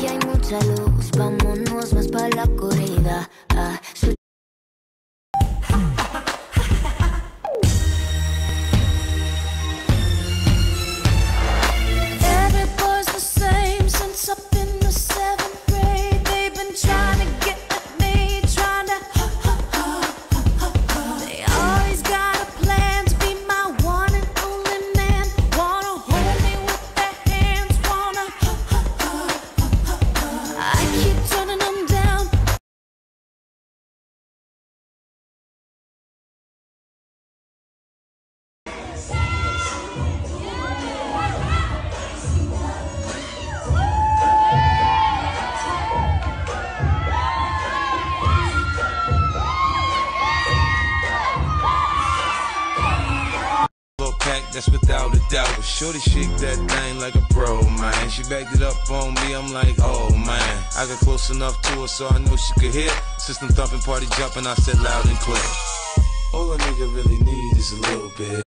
Aquí hay mucha luz, vámonos keep turning That's without a doubt. But Shorty shake that thing like a pro, man. She backed it up on me, I'm like, oh man. I got close enough to her so I know she could hear. System thumping, party jumping, I said loud and clear. All a nigga really need is a little bit.